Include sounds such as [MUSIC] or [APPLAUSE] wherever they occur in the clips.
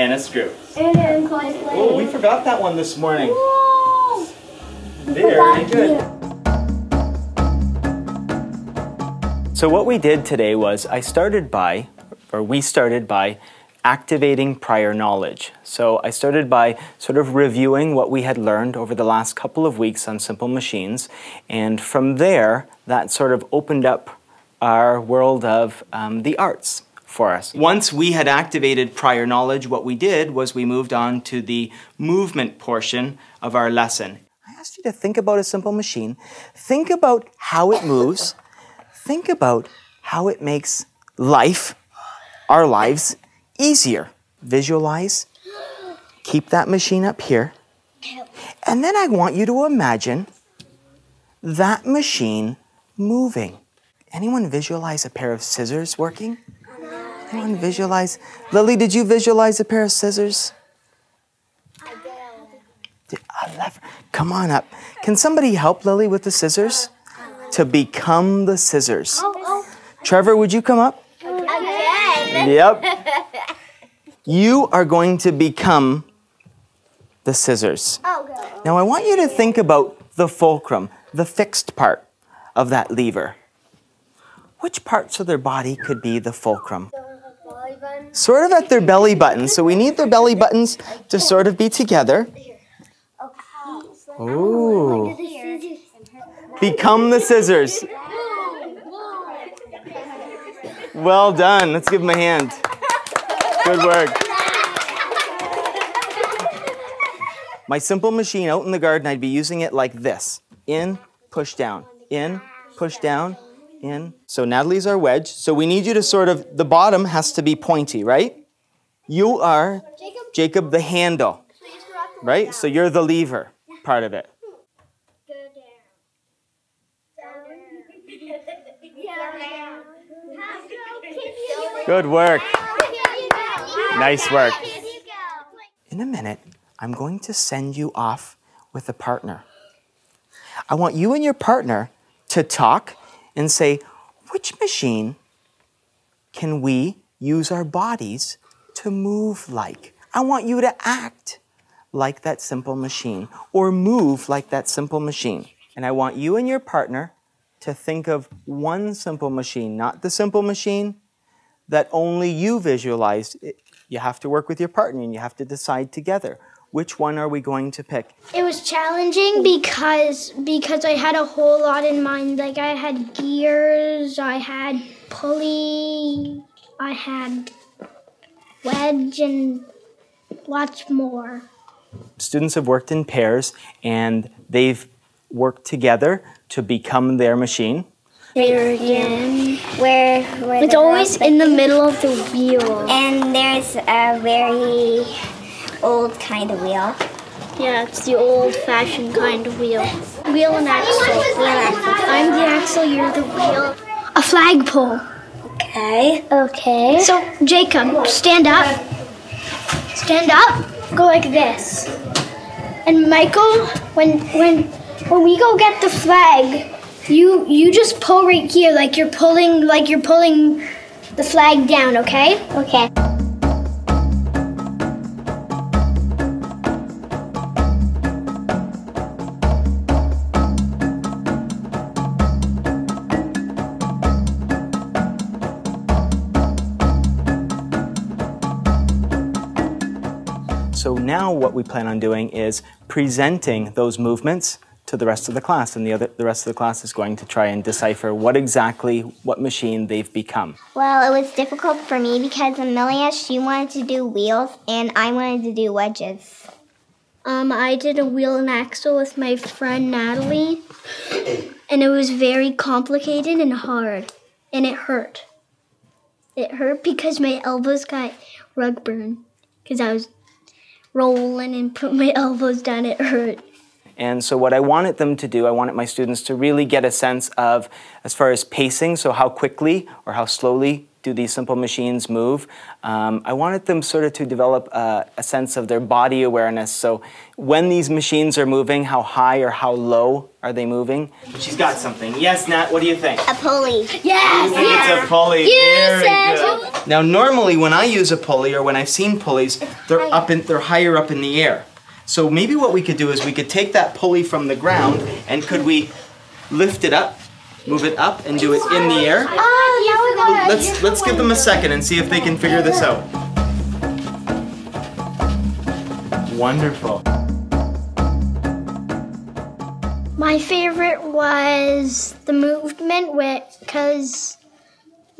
And a screw. And then play. Oh, we forgot that one this morning. Whoa. Very good. So what we did today was I started by, or we started by activating prior knowledge. So I started by sort of reviewing what we had learned over the last couple of weeks on simple machines. And from there, that sort of opened up our world of um, the arts for us. Once we had activated prior knowledge, what we did was we moved on to the movement portion of our lesson. I asked you to think about a simple machine. Think about how it moves. think about how it makes life, our lives, easier. Visualize. Keep that machine up here. And then I want you to imagine that machine moving. Anyone visualize a pair of scissors working? Anyone visualize? Lily, did you visualize a pair of scissors? I Did- A lever. Come on up. Can somebody help Lily with the scissors? To become the scissors. Oh, oh. Trevor, would you come up? oh. Again. Yep. [LAUGHS] You are going to become the scissors. Oh. Now I want you to think about the fulcrum, the fixed part of that lever. Which parts of their body could be the fulcrum? Sort of at their belly button. So we need their belly buttons to sort of be together. Ooh. Become the scissors. Well done. Let's give them a hand. Good work. My simple machine out in the garden, I'd be using it like this. In, push down. In, push down. In. So Natalie's our wedge. So we need you to sort of, the bottom has to be pointy, right? You are Jacob the handle, right? So you're the lever part of it. Good work. Nice work. In a minute, I'm going to send you off with a partner. I want you and your partner to talk and say, which machine can we use our bodies to move like? I want you to act like that simple machine or move like that simple machine. And I want you and your partner to think of one simple machine, not the simple machine that only you visualized. You have to work with your partner and you have to decide together. Which one are we going to pick? It was challenging because because I had a whole lot in mind. Like I had gears, I had pulley, I had wedge, and lots more. Students have worked in pairs and they've worked together to become their machine. Again. Where, where It's always in the middle of the wheel. And there's a very old kind of wheel. Yeah, it's the old-fashioned kind of wheel. Wheel and axle. I'm the axle. You're the wheel. A flagpole. Okay. Okay. So Jacob, stand up. Stand up. Go like this. And Michael, when when when we go get the flag, you you just pull right here, like you're pulling like you're pulling the flag down. Okay? Okay. Now what we plan on doing is presenting those movements to the rest of the class and the other the rest of the class is going to try and decipher what exactly what machine they've become. Well, it was difficult for me because Amelia, she wanted to do wheels and I wanted to do wedges. Um, I did a wheel and axle with my friend Natalie, and it was very complicated and hard, and it hurt. It hurt because my elbows got rug burn because I was rolling and put my [LAUGHS] elbows down. It hurt. And so what I wanted them to do, I wanted my students to really get a sense of as far as pacing, so how quickly or how slowly do these simple machines move, um, I wanted them sort of to develop a, a, sense of their body awareness. So when these machines are moving, how high or how low are they moving? She's got something. Yes, Nat, what do you think? A pulley. Yes! think yes. it's a pulley. You Very good. Now normally when I use a pulley or when I've seen pulleys, they're up in they're higher up in the air. So maybe what we could do is we could take that pulley from the ground and could we lift it up move it up and do it in the air. Oh, let's let's give them a second and see if they can figure this out. Wonderful. My favorite was the movement with because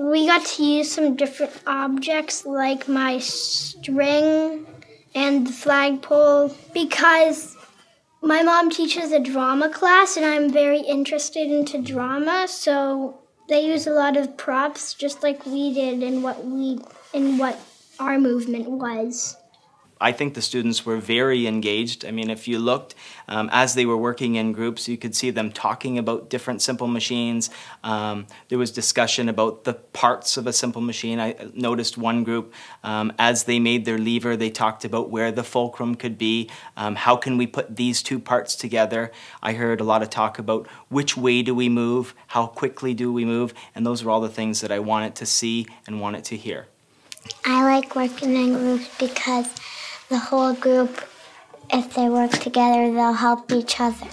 we got to use some different objects like my string and the flagpole because my mom teaches a drama class, and I'm very interested into drama. So they use a lot of props, just like we did, in what we in what our movement was. I think the students were very engaged. I mean, if you looked um, as they were working in groups, you could see them talking about different simple machines. Um, there was discussion about the parts of a simple machine. I noticed one group, um, as they made their lever, they talked about where the fulcrum could be. Um, how can we put these two parts together? I heard a lot of talk about which way do we move? How quickly do we move? And those are all the things that I wanted to see and wanted to hear. I like working in groups because the whole group, if they work together, they'll help each other.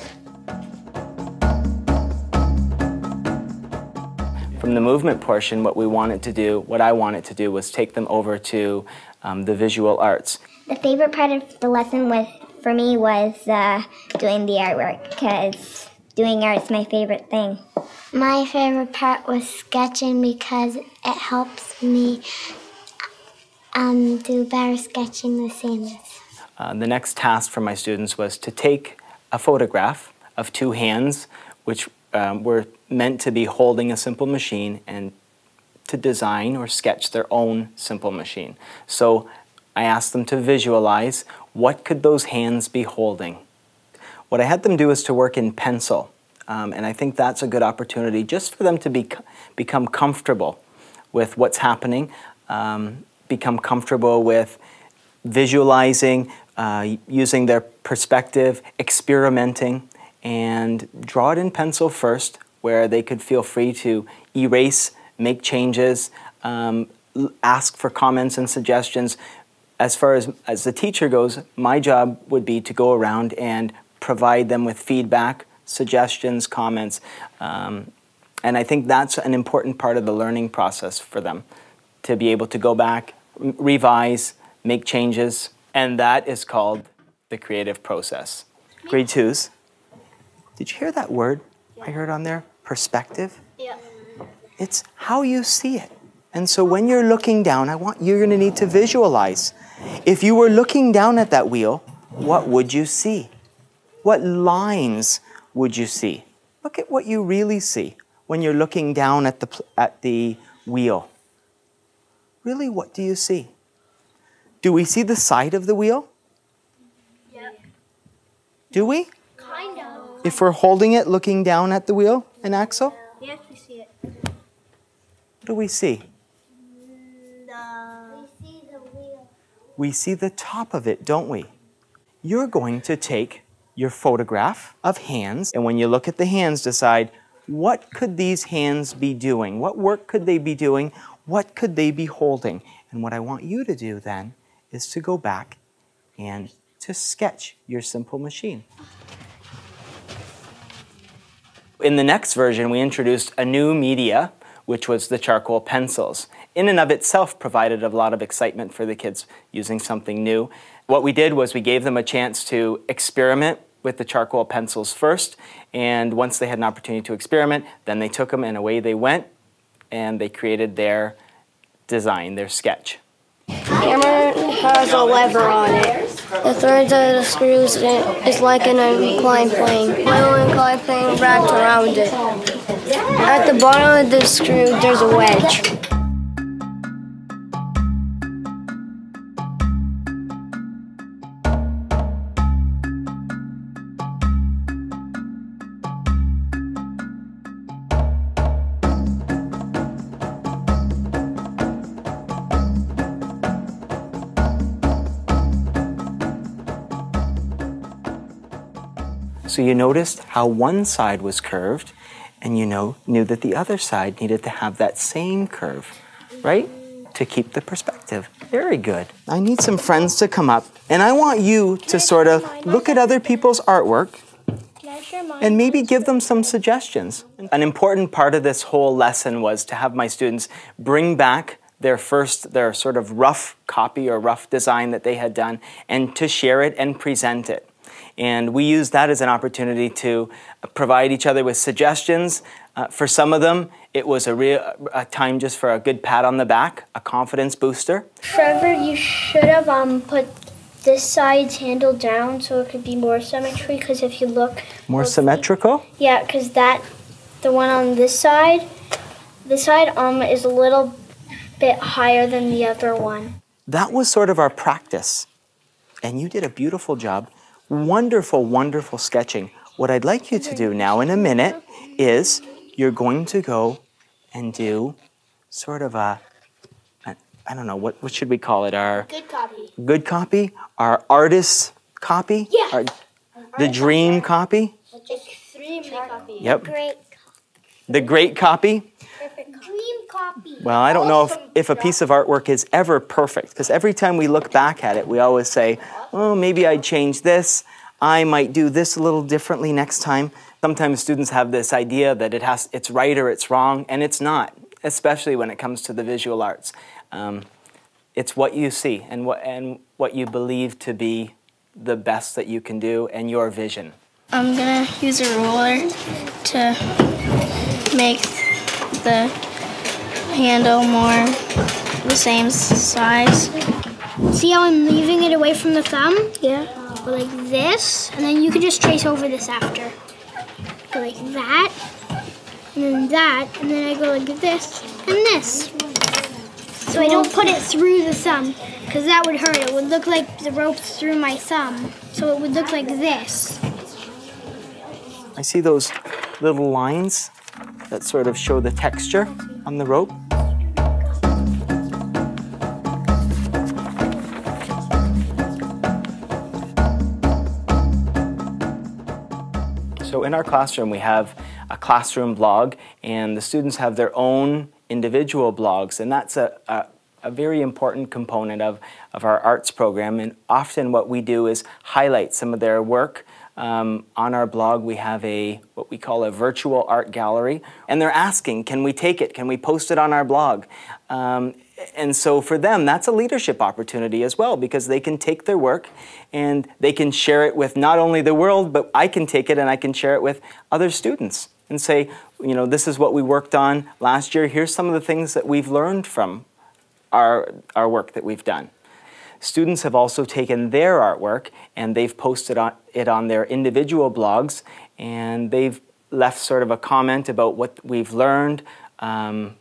From the movement portion, what we wanted to do, what I wanted to do, was take them over to um, the visual arts. The favorite part of the lesson was, for me, was uh, doing the artwork because doing art is my favorite thing. My favorite part was sketching because it helps me um, do better sketching the same Uh, the next task for my students was to take a photograph of two hands which um, were meant to be holding a simple machine and to design or sketch their own simple machine. So I asked them to visualize what could those hands be holding. What I had them do is to work in pencil. Um, and I think that's a good opportunity just for them to be, become comfortable with what's happening um, become comfortable with visualizing, uh, using their perspective, experimenting, and draw it in pencil first, where they could feel free to erase, make changes, um, ask for comments and suggestions. As far as, as the teacher goes, my job would be to go around and provide them with feedback, suggestions, comments, um, and I think that's an important part of the learning process for them to be able to go back, revise, make changes, and that is called the creative process. Grade twos, did you hear that word yeah. I heard on there? Perspective? Yeah. It's how you see it. And so when you're looking down, I want you're going to need to visualize. If you were looking down at that wheel, what would you see? What lines would you see? Look at what you really see when you're looking down at the, at the wheel really what do you see? Do we see the side of the wheel? Yep. Do we? Kind of. If we're holding it looking down at the wheel and axle? Yes, we see it. What do we see? The... We see the wheel. We see the top of it, don't we? You're going to take your photograph of hands, and when you look at the hands, decide what could these hands be doing? What work could they be doing? What could they be holding? And what I want you to do then is to go back and to sketch your simple machine. In the next version, we introduced a new media, which was the charcoal pencils. In and of itself provided a lot of excitement for the kids using something new. What we did was we gave them a chance to experiment with the charcoal pencils first, and once they had an opportunity to experiment, then they took them and away they went and they created their design, their sketch. The hammer has a lever on it. The threads of the screws is like an inclined plane. My inclined plane wrapped around it. At the bottom of the screw, there's a wedge. So you noticed how one side was curved and you know knew that the other side needed to have that same curve, right? To keep the perspective. Very good. I need some friends to come up and I want you to sort of look at other people's artwork and maybe give them some suggestions. An important part of this whole lesson was to have my students bring back their first, their sort of rough copy or rough design that they had done and to share it and present it. And we used that as an opportunity to provide each other with suggestions. Uh, for some of them, it was a real a time just for a good pat on the back, a confidence booster. Trevor, you should have um, put this side's handle down so it could be more symmetry. Because if you look, more symmetrical. Yeah, because that the one on this side, this side um is a little bit higher than the other one. That was sort of our practice, and you did a beautiful job. Wonderful, wonderful sketching. What I'd like you to do now in a minute is you're going to go and do sort of a, a I don't know, what, what should we call it? Our good copy. Good copy? Our artist's copy? Yeah. Our, the dream copy? Copy. Yep. Great. The great copy? Copy. Well, I don't know if, if a piece of artwork is ever perfect, because every time we look back at it, we always say, oh, maybe I'd change this. I might do this a little differently next time. Sometimes students have this idea that it has, it's right or it's wrong, and it's not, especially when it comes to the visual arts. Um, it's what you see and what, and what you believe to be the best that you can do and your vision. I'm gonna use a ruler to make the handle more the same size. See how I'm leaving it away from the thumb? Yeah. Go like this, and then you can just trace over this after. Go like that, and then that, and then I go like this and this. So I don't put it through the thumb, because that would hurt. It would look like the rope's through my thumb. So it would look like this. I see those little lines that sort of show the texture on the rope. So in our classroom, we have a classroom blog, and the students have their own individual blogs, and that's a, a, a, very important component of, of our arts program. And often what we do is highlight some of their work. Um, on our blog, we have a what we call a virtual art gallery, and they're asking, "Can we take it? Can we post it on our blog?" Um, and so for them, that's a leadership opportunity as well because they can take their work and they can share it with not only the world, but I can take it and I can share it with other students and say, you know, this is what we worked on last year. Here's some of the things that we've learned from our, our work that we've done. Students have also taken their artwork and they've posted on, it on their individual blogs and they've left sort of a comment about what we've learned. Um,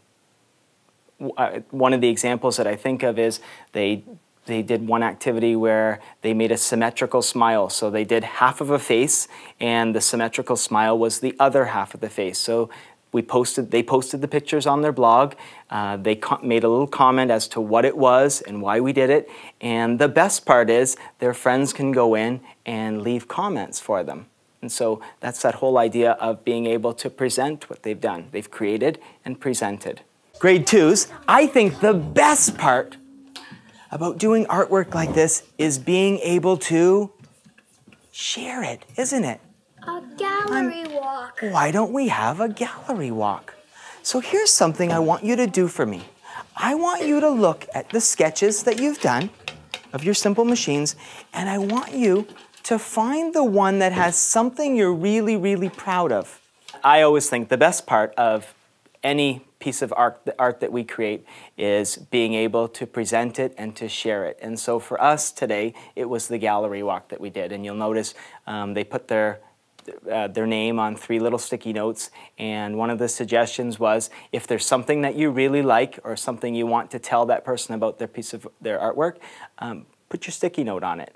one of the examples that I think of is they they did one activity where they made a symmetrical smile. So they did half of a face, and the symmetrical smile was the other half of the face. So we posted, they posted the pictures on their blog. Uh, they made a little comment as to what it was and why we did it. And the best part is their friends can go in and leave comments for them. And so that's that whole idea of being able to present what they've done. They've created and presented grade twos, I think the best part about doing artwork like this is being able to share it, isn't it? A gallery walk. Why don't we have a gallery walk? So here's something I want you to do for me. I want you to look at the sketches that you've done of your simple machines, and I want you to find the one that has something you're really, really proud of. I always think the best part of any piece of art, art that we create is being able to present it and to share it. And so for us today, it was the gallery walk that we did. And you'll notice um, they put their uh, their name on three little sticky notes. And one of the suggestions was if there's something that you really like or something you want to tell that person about their piece of their artwork, um, put your sticky note on it.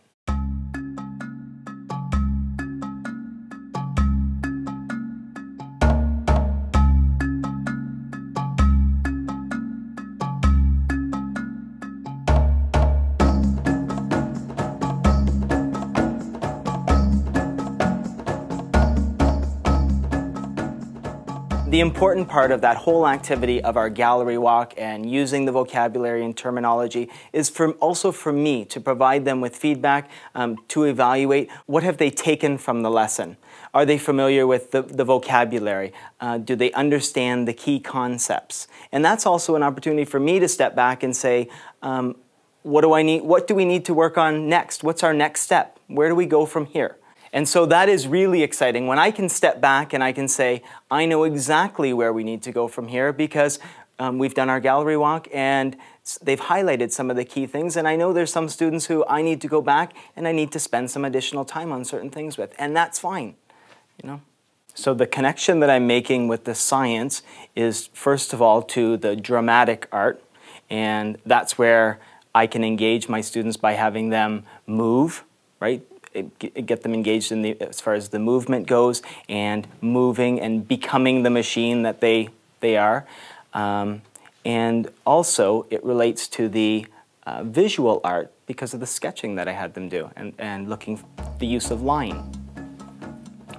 The important part of that whole activity of our gallery walk and using the vocabulary and terminology is for, also for me to provide them with feedback um, to evaluate what have they taken from the lesson. Are they familiar with the, the vocabulary? Uh, do they understand the key concepts? And that's also an opportunity for me to step back and say, um, what do I need? What do we need to work on next? What's our next step? Where do we go from here? And so that is really exciting when I can step back and I can say, I know exactly where we need to go from here because um, we've done our gallery walk and they've highlighted some of the key things. And I know there's some students who I need to go back and I need to spend some additional time on certain things with. And that's fine, you know. So the connection that I'm making with the science is first of all to the dramatic art. And that's where I can engage my students by having them move, right? Get them engaged in the as far as the movement goes and moving and becoming the machine that they they are um, and also it relates to the uh, visual art because of the sketching that I had them do and, and looking the use of line.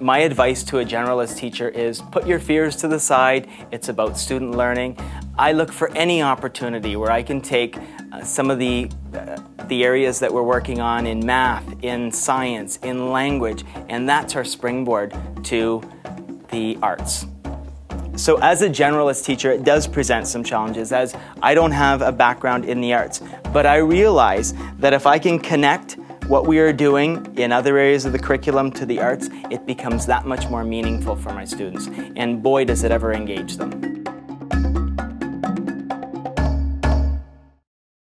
My advice to a generalist teacher is put your fears to the side. It's about student learning. I look for any opportunity where I can take uh, some of the, uh, the areas that we're working on in math, in science, in language, and that's our springboard to the arts. So as a generalist teacher, it does present some challenges as I don't have a background in the arts, but I realize that if I can connect what we are doing in other areas of the curriculum to the arts, it becomes that much more meaningful for my students. And boy, does it ever engage them.